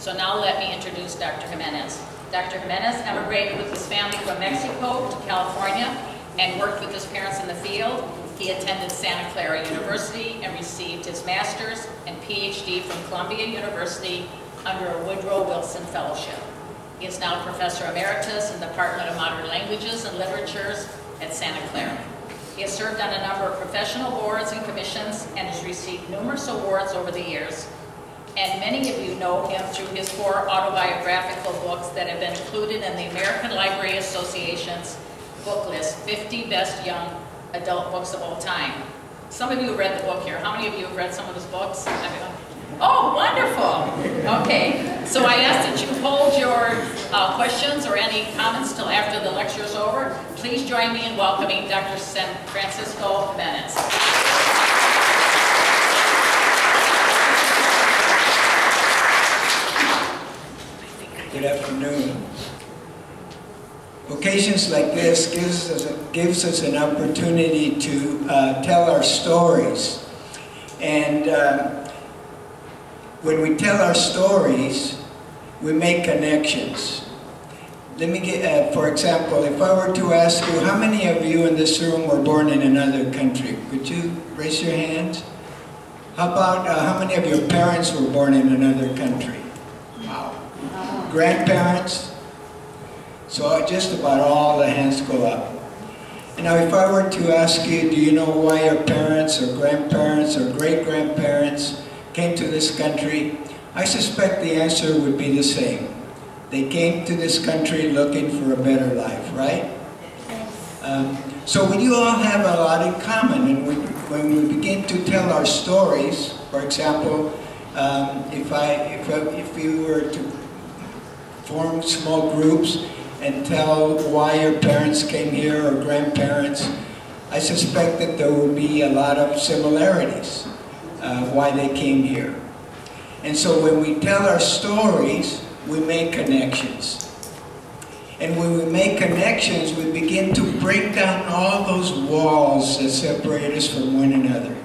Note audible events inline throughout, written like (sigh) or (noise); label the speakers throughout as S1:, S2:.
S1: So now let me introduce Dr. Jimenez. Dr. Jimenez emigrated with his family from Mexico to California and worked with his parents in the field. He attended Santa Clara University and received his master's and PhD from Columbia University under a Woodrow Wilson Fellowship. He is now Professor Emeritus in the Department of Modern Languages and Literatures at Santa Clara. He has served on a number of professional boards and commissions and has received numerous awards over the years. And many of you know him through his four autobiographical books that have been included in the American Library Association's book list, 50 Best Young Adult Books of All Time. Some of you have read the book here. How many of you have read some of his books? Oh, wonderful. Okay, so I ask that you hold your uh, questions or any comments till after the lecture is over. Please join me in welcoming Dr. San Francisco Jimenez.
S2: Good afternoon. Occasions like this gives us, gives us an opportunity to uh, tell our stories. And uh, when we tell our stories, we make connections. Let me get, uh, for example, if I were to ask you, how many of you in this room were born in another country? Could you raise your hands? How about, uh, how many of your parents were born in another country? Grandparents? So just about all the hands go up. And now if I were to ask you, do you know why your parents or grandparents or great-grandparents came to this country? I suspect the answer would be the same. They came to this country looking for a better life, right? Um, so we do all have a lot in common, and we, when we begin to tell our stories, for example, um, if I if I, if you were to form small groups and tell why your parents came here or grandparents, I suspect that there will be a lot of similarities uh, why they came here. And so when we tell our stories, we make connections. And when we make connections, we begin to break down all those walls that separate us from one another.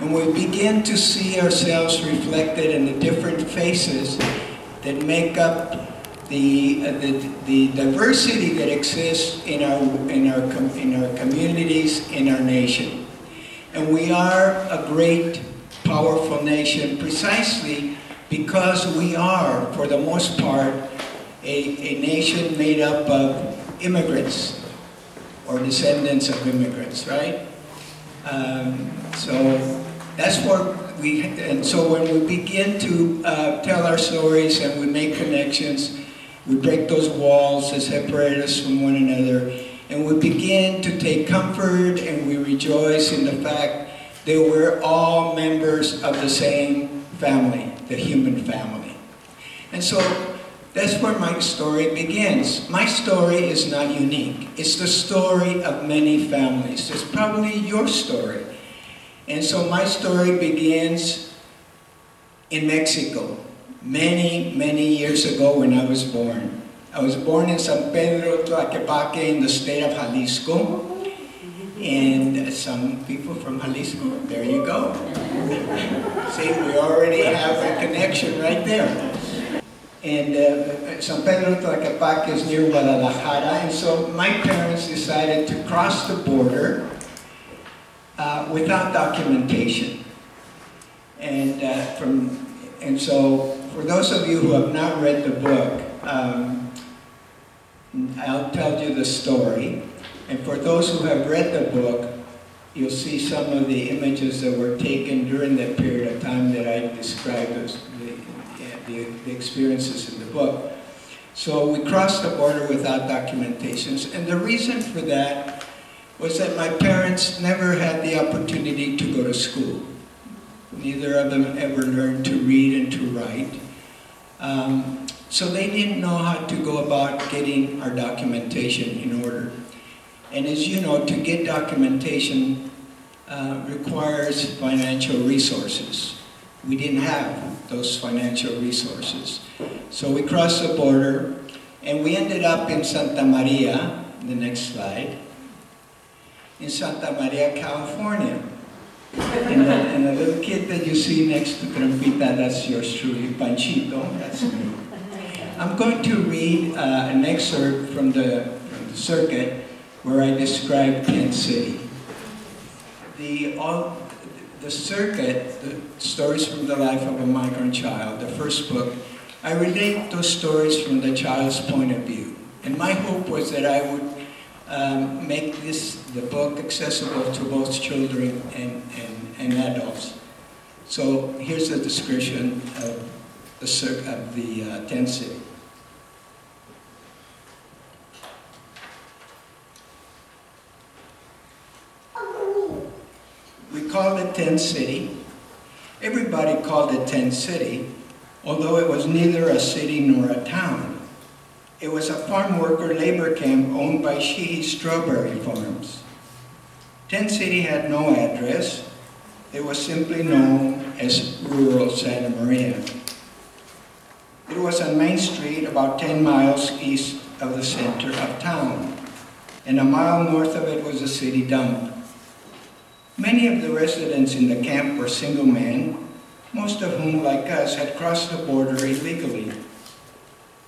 S2: And we begin to see ourselves reflected in the different faces that make up the, uh, the, the diversity that exists in our, in, our, in our communities, in our nation. And we are a great, powerful nation precisely because we are, for the most part, a, a nation made up of immigrants or descendants of immigrants, right? Um, so that's what we, and so when we begin to uh, tell our stories and we make connections, we break those walls that separate us from one another, and we begin to take comfort and we rejoice in the fact that we're all members of the same family, the human family. And so that's where my story begins. My story is not unique. It's the story of many families. It's probably your story. And so my story begins in Mexico, many, many years ago when I was born. I was born in San Pedro Tlaquepaque in the state of Jalisco. And some people from Jalisco, there you go. See, we already have a connection right there. And uh, San Pedro Tlaquepaque is near Guadalajara, and so my parents decided to cross the border uh, without documentation. And uh, from, and so for those of you who have not read the book, um, I'll tell you the story. And for those who have read the book, you'll see some of the images that were taken during that period of time that I described as the, the, the experiences in the book. So we crossed the border without documentations, and the reason for that was that my parents never had the opportunity to go to school. Neither of them ever learned to read and to write. Um, so they didn't know how to go about getting our documentation in order. And as you know, to get documentation uh, requires financial resources. We didn't have those financial resources. So we crossed the border and we ended up in Santa Maria, the next slide, in Santa Maria, California. And the, and little kid that you see next to Trampita, that's yours truly, Panchito, that's me. I'm going to read uh, an excerpt from the, from the circuit where I describe Tent City. The, all, the circuit, the stories from the life of a migrant child, the first book, I relate those stories from the child's point of view. And my hope was that I would um, make this, the book accessible to both children and, and, and adults. So here's a description of the, of the uh, tent city. We called it Tent City. Everybody called it Tent City, although it was neither a city nor a town. It was a farm worker labor camp owned by Sheehy Strawberry Farms. Tent City had no address. It was simply known as rural Santa Maria. It was on Main Street, about 10 miles east of the center of town, and a mile north of it was a city dump. Many of the residents in the camp were single men, most of whom, like us, had crossed the border illegally.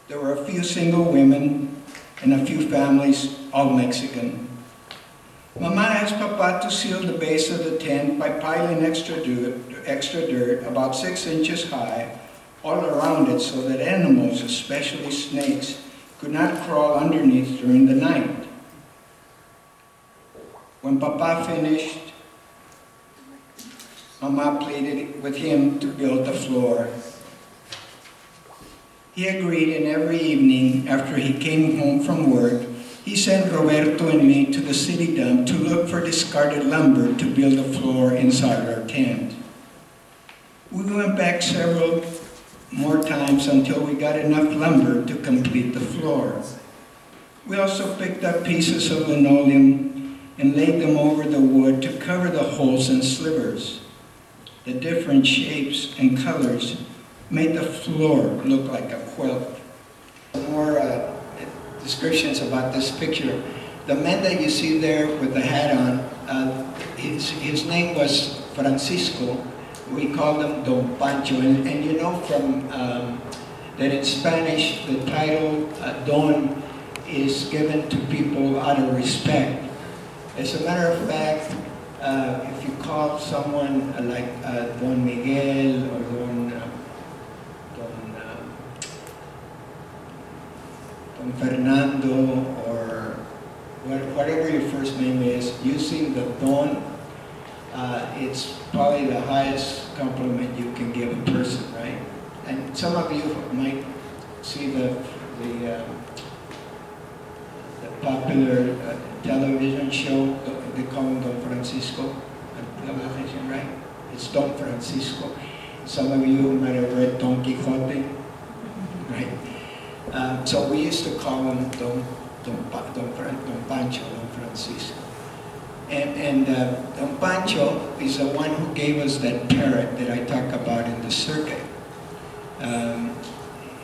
S2: There were a few single women and a few families, all Mexican. Mama asked Papa to seal the base of the tent by piling extra dirt, extra dirt about six inches high all around it so that animals, especially snakes, could not crawl underneath during the night. When Papa finished, Mama pleaded with him to build the floor. He agreed, and every evening after he came home from work, he sent Roberto and me to the city dump to look for discarded lumber to build a floor inside our tent. We went back several more times until we got enough lumber to complete the floor. We also picked up pieces of linoleum and laid them over the wood to cover the holes and slivers. The different shapes and colors made the floor look like a quilt. More uh, descriptions about this picture. The man that you see there with the hat on, uh, his, his name was Francisco. We called him Don Pancho. And, and you know from um, that in Spanish, the title uh, Don is given to people out of respect. As a matter of fact, uh, if you call someone uh, like uh, Don Miguel or Don, uh, Don Fernando or whatever your first name is, using the Don, uh, it's probably the highest compliment you can give a person, right? And some of you might see the, the, uh, the popular uh, television show, they call him Don Francisco, right? It's Don Francisco. Some of you might have read Don Quixote, right? Um, so we used to call him Don, Don, Don, Don Pancho, Don Francisco. And, and uh, Don Pancho is the one who gave us that parrot that I talk about in the circuit. Um,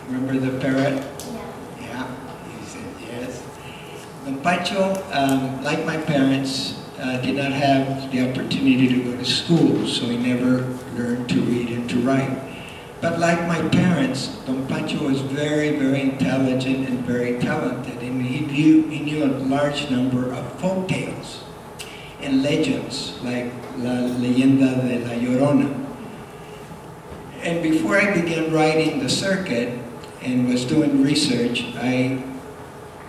S2: remember the parrot? Yeah, he said yes. Don Pancho, um, like my parents, uh, did not have the opportunity to go to school, so he never learned to read and to write. But like my parents, Don Pancho was very, very intelligent and very talented, and he knew, he knew a large number of folk tales and legends, like La Leyenda de la Llorona. And before I began writing the circuit and was doing research, I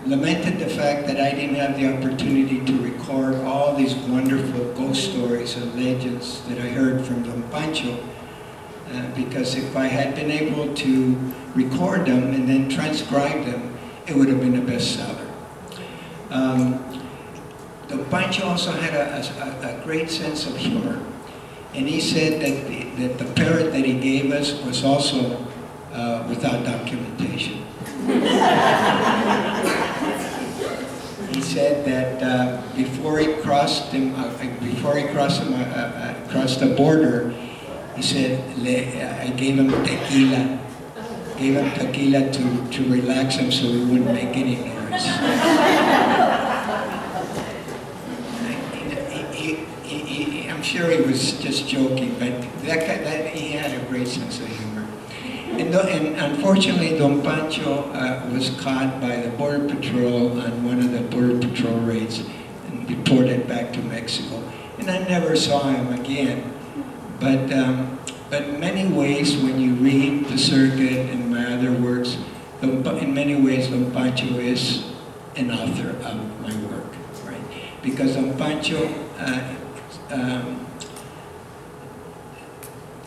S2: lamented the fact that I didn't have the opportunity to record all these wonderful ghost stories and legends that I heard from Don Pancho. Uh, because if I had been able to record them and then transcribe them, it would have been a bestseller. Um, Don Pancho also had a, a, a great sense of humor. And he said that the, that the parrot that he gave us was also uh, without documentation. he said that uh, before he crossed him, uh, before he crossed him, uh, uh, crossed the border, he said, I gave him tequila, gave him tequila to, to relax him so he wouldn't make any noise. I'm sure he was just joking, but that, guy- that he had a great sense of humor. And, and unfortunately, Don Pancho uh, was caught by the Border Patrol on one of the Border Patrol raids and deported back to Mexico. And I never saw him again. But, um, but in many ways, when you read The Circuit and my other works, in many ways, Don is an author of my work, right? Because Don Pancho, uh, um,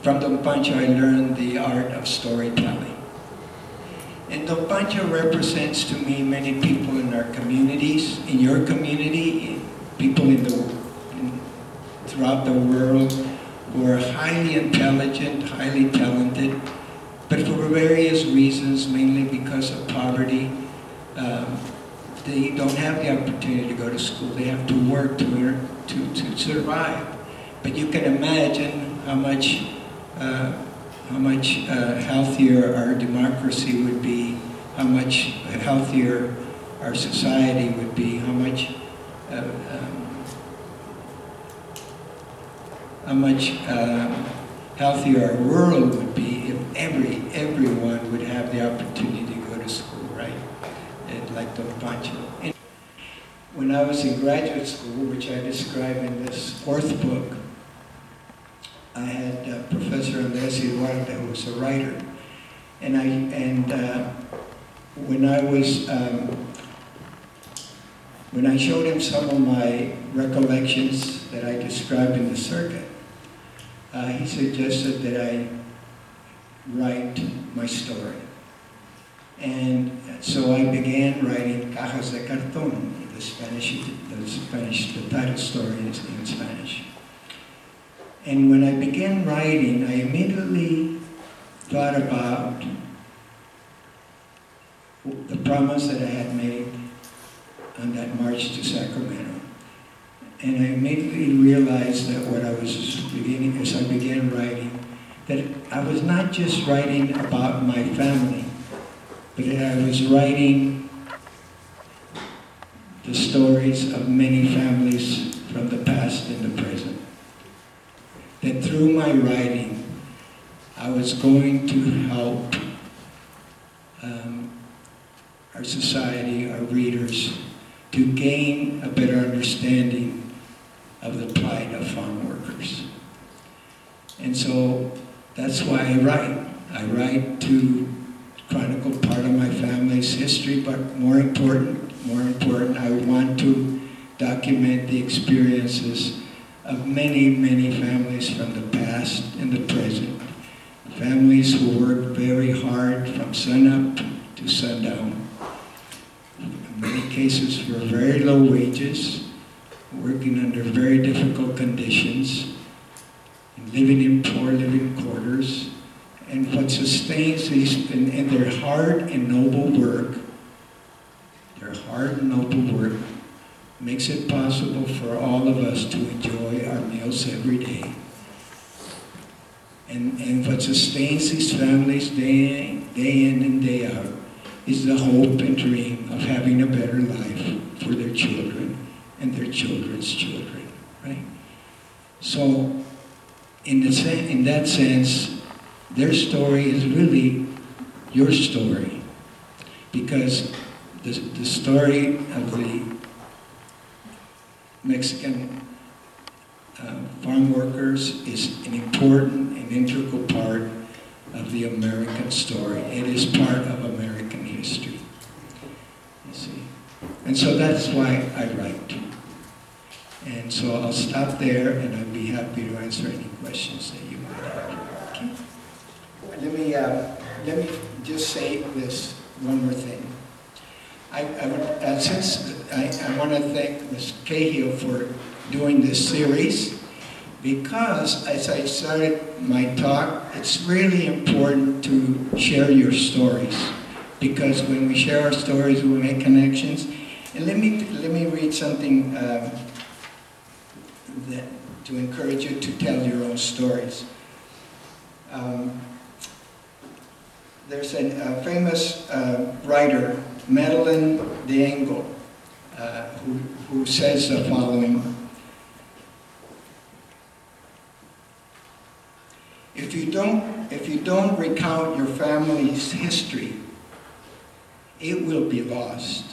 S2: from Don I learned the art of storytelling. And Don Pancho represents to me many people in our communities, in your community, people in the, in, throughout the world who are highly intelligent, highly talented, but for various reasons, mainly because of poverty, um, they don't have the opportunity to go to school. They have to work to to, to survive. But you can imagine how much, uh, how much uh, healthier our democracy would be, how much healthier our society would be, how much, uh, um, how much um, healthier our world would be if every everyone would have the opportunity to go to school, right? And like Don Pancho. And when I was in graduate school, which I describe in this fourth book, I had uh, Professor Andres Iduarte, who was a writer, and I and uh, when I was um, when I showed him some of my recollections that I described in the circuit, uh, he suggested that I write my story. And so I began writing Cajas de Cartón, the Spanish, the Spanish, the title story is in Spanish. And when I began writing, I immediately thought about the promise that I had made on that march to Sacramento. And I immediately realized that what I was beginning, as I began writing, that I was not just writing about my family, but that I was writing the stories of many families from the past and the present. That through my writing, I was going to help um, our society, our readers, to gain a better understanding of the plight of farm workers. And so that's why I write. I write to chronicle part of my family's history, but more important, more important, I want to document the experiences of many, many families from the past and the present. Families who worked very hard from sunup to sundown. In many cases for very low wages, working under very difficult conditions, and living in poor living quarters. And what sustains these, and, and their hard and noble work, their hard and noble work, makes it possible for all of us to enjoy our meals every day. And, and what sustains these families day day in and day out is the hope and dream of having a better life for their children and their children's children, right? So, in, the in that sense, their story is really your story. Because the, the story of the Mexican uh, farm workers is an important and integral part of the American story. It is part of American history. You see? And so that's why I write. And so I'll stop there and I'd be happy to answer any questions that you might have. Okay? Let me, uh, let me just say this one more thing. I, I would, uh, since I, I want to thank Ms. Cahill for doing this series, because as I started my talk, it's really important to share your stories. Because when we share our stories, we make connections. And let me, let me read something um, that, to encourage you to tell your own stories. Um, there's a, famous uh, writer, Madeleine L'Engle, uh, who, who says the following. If you don't, if you don't recount your family's history, it will be lost.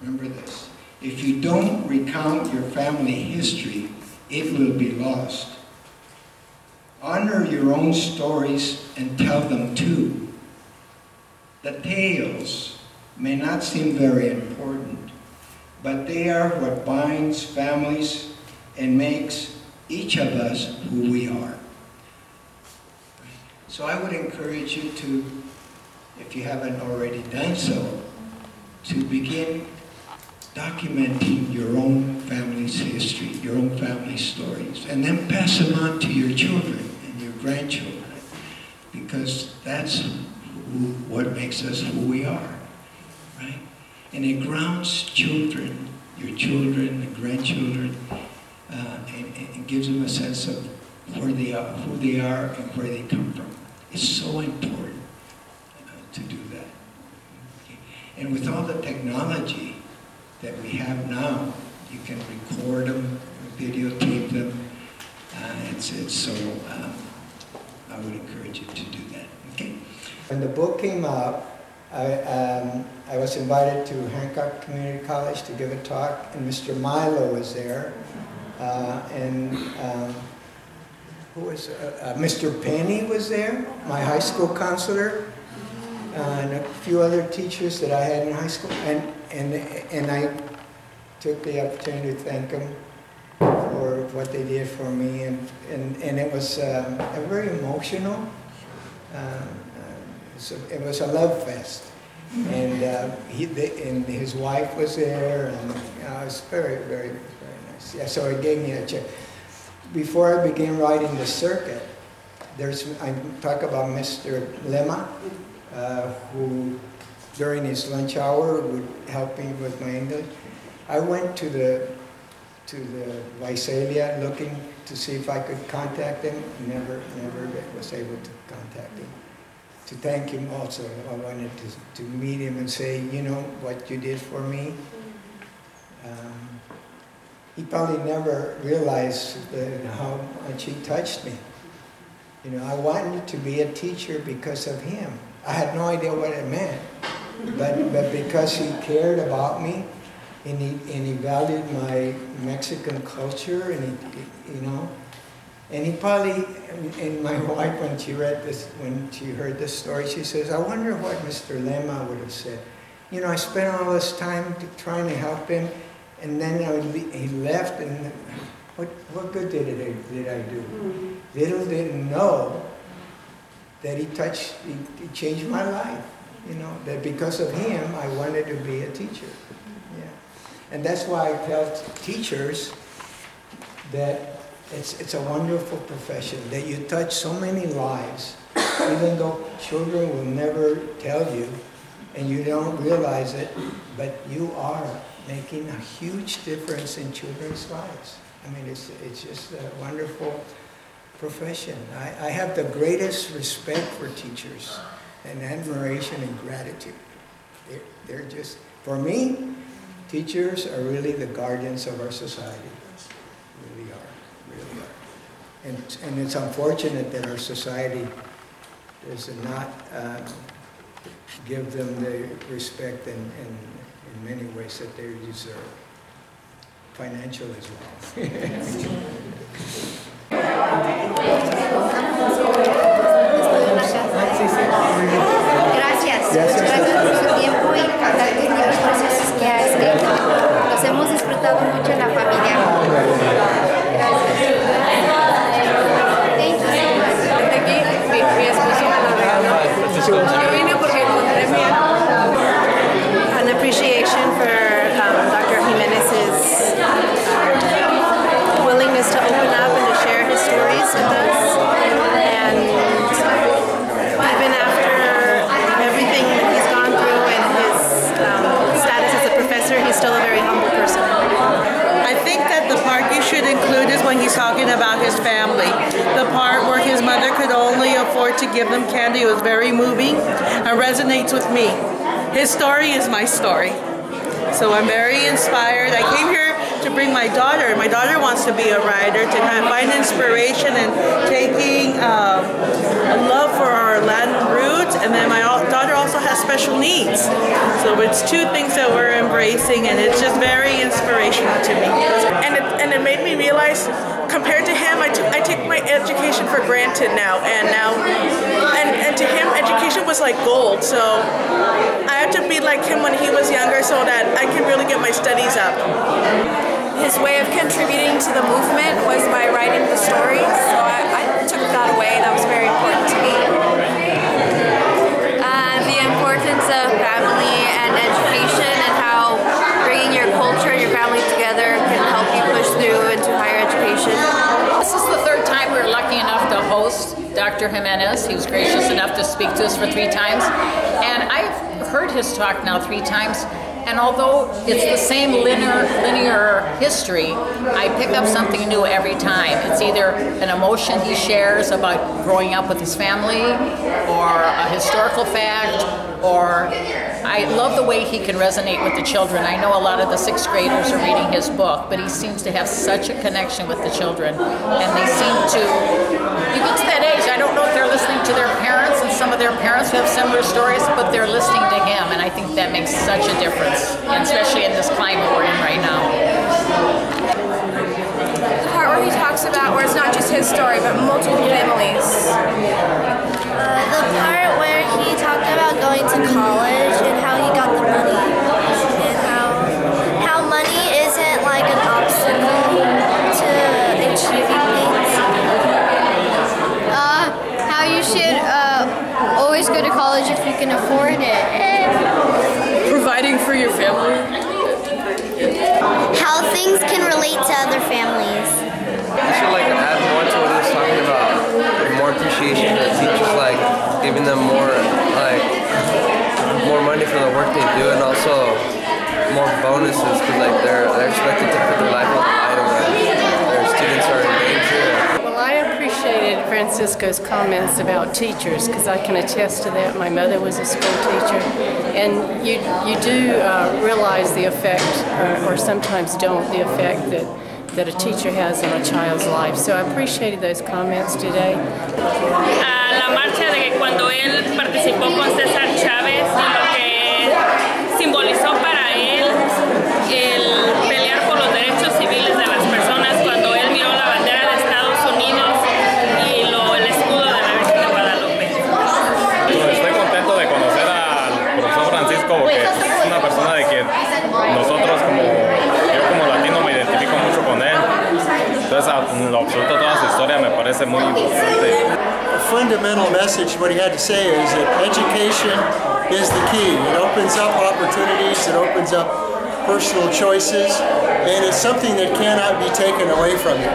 S2: Remember this. If you don't recount your family history, it will be lost. Honor your own stories and tell them too. The tales may not seem very important, but they are what binds families and makes each of us who we are. So I would encourage you to, if you haven't already done so, to begin documenting your own family's history, your own family stories, and then pass them on to your children and your grandchildren, because that's who, what makes us who we are, right? And it grounds children, your children and grandchildren, uh, and, and gives them a sense of where they are, who they are, and where they come from. It's so important uh, to do that. Okay. And with all the technology that we have now, you can record them, videotape them. Uh, it's, it's so, um, I would encourage you to do that. Okay. When the book came out, I, um, I was invited to Hancock Community College to give a talk, and Mr. Milo was there. Uh, and um, who was, uh, uh, Mr. Penny was there, my high school counselor, uh, and a few other teachers that I had in high school. And, and, and I took the opportunity to thank them for what they did for me. And, and, and it was a very emotional, uh, so it was a love fest. And, uh, he, they, and his wife was there, and uh, it was very, very, very nice. Yeah, so it gave me a chance before I began riding the circuit, there's, I talk about Mr. Lema, uh, who during his lunch hour would help me with my English. I went to the, to the Visalia looking to see if I could contact him. Never, never was able to contact him. To thank him also, I wanted to, to meet him and say, you know, what you did for me. Um, he probably never realized how much he touched me. You know, I wanted to be a teacher because of him. I had no idea what it meant, but, but because he cared about me and he, and he valued my Mexican culture and he, you know, and he probably, and my (laughs) wife, when she read this, when she heard this story, she says, I wonder what Mr. Lema would have said. You know, I spent all this time trying to help him, and then I, he left, and what, what good did, it, did I do? Mm-hmm. Little didn't know that he touched, he, he, changed my life. You know, that because of him, I wanted to be a teacher. Yeah. And that's why I tell teachers that it's, it's a wonderful profession, that you touch so many lives, even though children will never tell you, and you don't realize it, but you are making a huge difference in children's lives. I mean, it's, it's just a wonderful profession. I, I have the greatest respect for teachers and admiration and gratitude. They're, they're just, for me, teachers are really the guardians of our society. Really are, really are. And, and it's unfortunate that our society does not um, give them the respect and, and in many ways that they deserve. Financial as well. (laughs)
S3: Gracias. Gracias por su tiempo y compartir los procesos que ha escrito. Los hemos disfrutado mucho en la familia. Gracias. Thank you so much.
S4: Aquí mi, mi esposo me lo regaló.
S5: Talking about his family. The part where his mother could only afford to give them candy was very moving and resonates with me. His story is my story. So I'm very inspired. I came here to bring my daughter. My daughter wants to be a writer, to kind of find inspiration and taking um, a love for our Latin roots. And then my daughter also has special needs. So it's two things that we're embracing, and it's just very inspirational to me.
S6: and it, and it made me realize compared to him I I take my education for granted now and now and, and to him education was like gold so I have to be like him when he was younger so that I can really get my studies up
S7: his way of contributing to the movement was by writing the stories. So I, I took that away. That was very important to me. Uh, the importance of family
S1: Dr. Jimenez. He was gracious enough to speak to us for three times. And I've heard his talk now three times. And although it's the same linear, linear history, I pick up something new every time. It's either an emotion he shares about growing up with his family, historical fact, or I love the way he can resonate with the children. I know a lot of the sixth graders are reading his book, but he seems to have such a connection with the children. And they seem to, you get to that age, I don't know if they're listening to their parents, and some of their parents who have similar stories, but they're listening to him, and I think that makes such a difference, especially in this climate we're in right now.
S7: The part where he talks about where it's not just his story, but multiple families.
S3: Uh, the part where he talked about going to college and how he got the money and how how money isn't like an obstacle to achieving things. Uh, how you should uh, always go to college if you can afford it.
S6: providing for your family
S3: How things can relate to other families.
S8: I should like add more to what he was talking about. Like, more appreciation for teachers, like giving them more like more money for the work they do, and also more bonuses because like they're they're expected to put their life on the line when their students are in danger.
S9: Well, I appreciated Francisco's comments about teachers because I can attest to that. My mother was a school teacher, and you you do uh, realize the effect, or, or sometimes don't, the effect that that a teacher has on a child's life. So I appreciated those comments today.
S10: a la marcha de cuando él participó con César Chávez lo que simbolizó para
S11: importante.
S12: The fundamental message, what he had to say is that education is the key. It opens up opportunities, it opens up personal choices, and it's something that cannot be taken away from you.